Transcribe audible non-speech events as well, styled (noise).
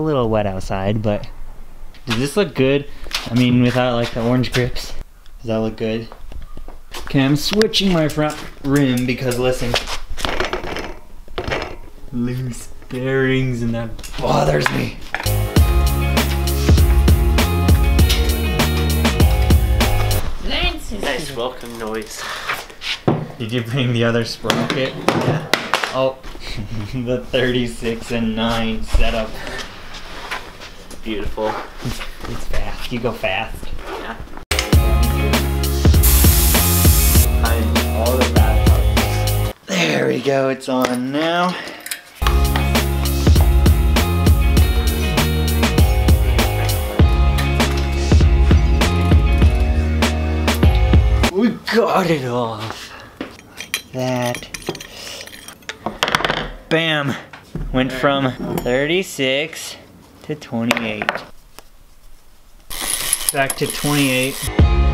little wet outside, but does this look good? I mean, without like the orange grips. Does that look good? Okay, I'm switching my front rim because listen. Loose bearings and that bothers me. Nice welcome noise. Did you bring the other sprocket? Yeah. Oh, (laughs) the 36 and 9 setup. Beautiful. It's fast. You go fast. Yeah. The. There we go. It's on now. We got it off. Like that. Bam. Went from 36 to 28. Back to 28.